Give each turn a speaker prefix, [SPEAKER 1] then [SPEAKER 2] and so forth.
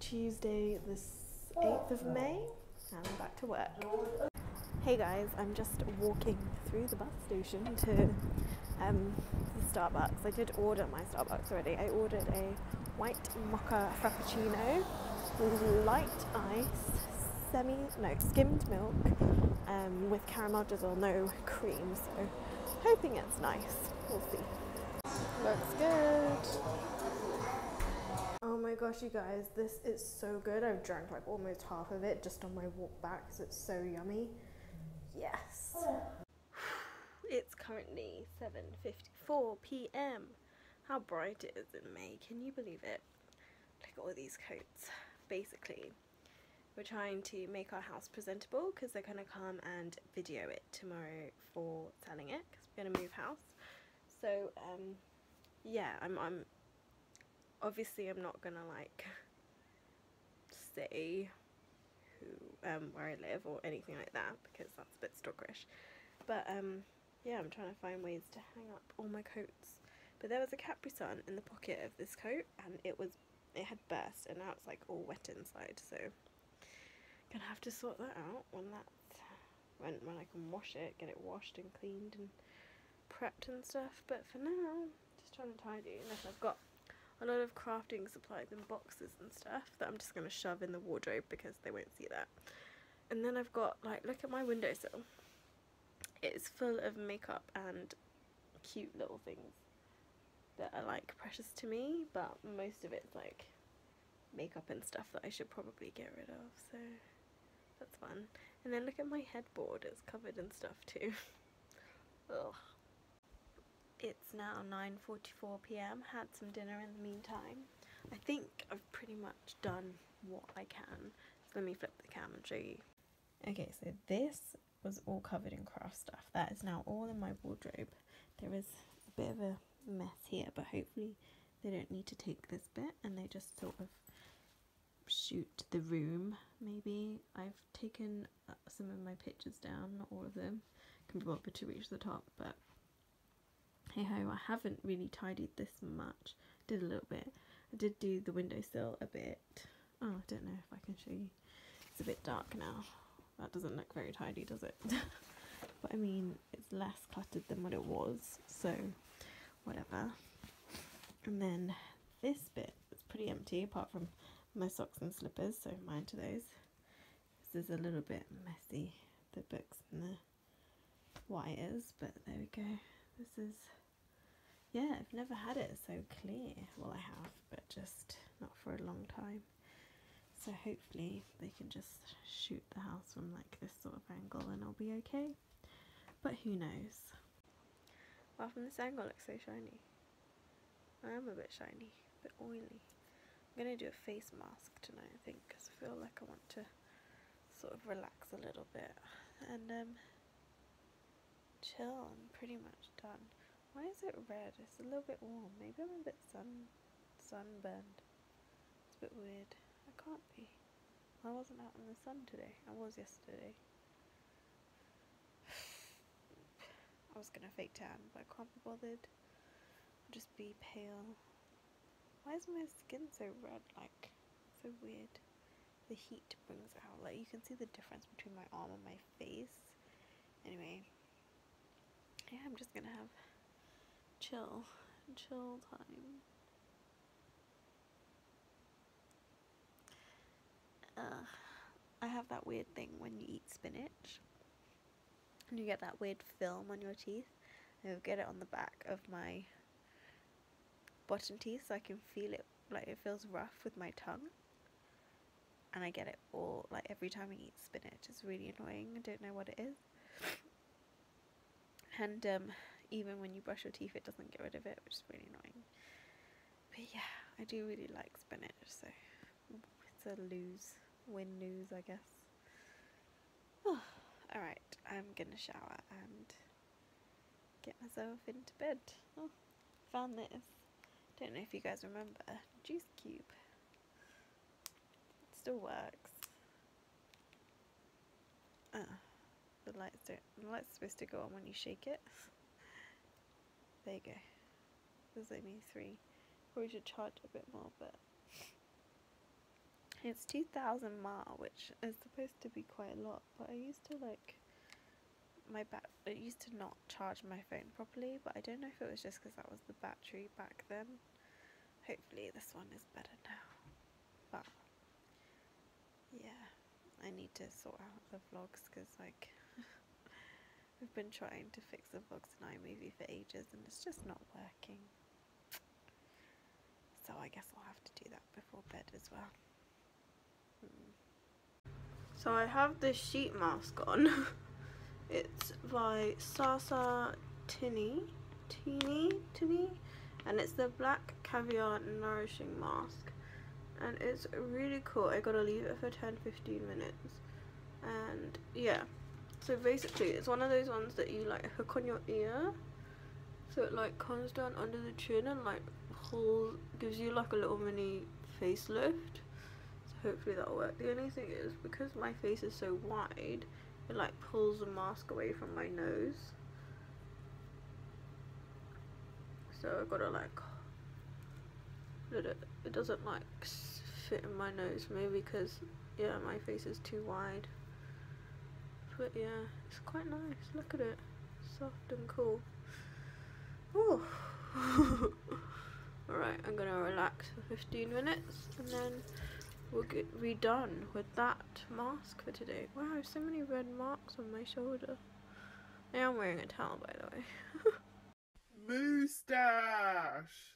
[SPEAKER 1] Tuesday, the 8th of May, and I'm back to work. Hey guys, I'm just walking through the bus station to um, the Starbucks. I did order my Starbucks already. I ordered a white mocha frappuccino with light ice, semi, no, skimmed milk um, with caramel drizzle, no cream. So, hoping it's nice. We'll see. Looks good. Oh my gosh, you guys, this is so good. I've drank like almost half of it just on my walk back because it's so yummy. Yes. It's currently 7:54 p.m. How bright it is in May. Can you believe it? Look at all these coats. Basically, we're trying to make our house presentable because they're going to come and video it tomorrow for selling it because we're going to move house. So, um, yeah, I'm, I'm obviously I'm not gonna like say who um where I live or anything like that because that's a bit stalkerish. But um yeah, I'm trying to find ways to hang up all my coats. But there was a Capri Sun in the pocket of this coat and it was it had burst and now it's like all wet inside so gonna have to sort that out when that when when I can wash it, get it washed and cleaned and prepped and stuff. But for now, just trying to tidy. Unless I've got a lot of crafting supplies and boxes and stuff that I'm just going to shove in the wardrobe because they won't see that. And then I've got, like, look at my windowsill. It's full of makeup and cute little things that are, like, precious to me, but most of it's, like, makeup and stuff that I should probably get rid of, so that's fun. And then look at my headboard, it's covered in stuff too. It's now 9.44pm, had some dinner in the meantime. I think I've pretty much done what I can. So let me flip the cam and show you. Okay, so this was all covered in craft stuff. That is now all in my wardrobe. There is a bit of a mess here, but hopefully they don't need to take this bit and they just sort of shoot the room maybe. I've taken uh, some of my pictures down, not all of them. Can be bothered to reach the top, but hey ho, I haven't really tidied this much. Did a little bit. I did do the windowsill a bit. Oh, I don't know if I can show you. It's a bit dark now. That doesn't look very tidy, does it? but I mean, it's less cluttered than what it was, so whatever. And then this bit is pretty empty apart from my socks and slippers, so mine to those. This is a little bit messy, the books and the wires, but there we go. This is yeah, I've never had it so clear. Well, I have, but just not for a long time. So hopefully they can just shoot the house from like this sort of angle and I'll be okay. But who knows. Well, from this angle it looks so shiny. I am a bit shiny, a bit oily. I'm going to do a face mask tonight, I think, because I feel like I want to sort of relax a little bit. And um, chill. I'm pretty much done. Why is it red? It's a little bit warm. Maybe I'm a bit sun sunburned. It's a bit weird. I can't be. I wasn't out in the sun today. I was yesterday. I was gonna fake tan, but I can't be bothered. I'll just be pale. Why is my skin so red? Like, so weird. The heat brings out. Like, you can see the difference between my arm and my face. Anyway, yeah, I'm just gonna have chill, chill time. Uh, I have that weird thing when you eat spinach and you get that weird film on your teeth. I get it on the back of my bottom teeth so I can feel it like it feels rough with my tongue. And I get it all like every time I eat spinach. It's really annoying. I don't know what it is. And um, even when you brush your teeth it doesn't get rid of it which is really annoying. But yeah I do really like spinach so it's a lose win lose I guess. Oh, alright I'm gonna shower and get myself into bed. Oh, found this. Don't know if you guys remember juice cube. It still works. Ah the lights don't the lights supposed to go on when you shake it there you go. There's only three. Probably should charge a bit more, but It's 2000 mAh, which is supposed to be quite a lot, but I used to like my bat it used to not charge my phone properly, but I don't know if it was just because that was the battery back then. Hopefully this one is better now. But yeah, I need to sort out the vlogs because like we've been trying to fix the vlogs in iMovie for ages and it's just not working. So I guess I'll have to do that before bed as well. Hmm. So I have this sheet mask on. it's by Sasa Tinny, Teeny, Tinny, and it's the Black Caviar Nourishing Mask. And it's really cool. I gotta leave it for 10-15 minutes. And yeah, so basically it's one of those ones that you like hook on your ear. So it like comes down under the chin and like pulls, gives you like a little mini facelift. So hopefully that'll work. The only thing is because my face is so wide, it like pulls the mask away from my nose. So I've got to like it, it doesn't like fit in my nose maybe because yeah my face is too wide but yeah it's quite nice look at it soft and cool Ooh. alright I'm gonna relax for 15 minutes and then we'll get be done with that mask for today. Wow, so many red marks on my shoulder. I am wearing a towel by the way.
[SPEAKER 2] Moustache!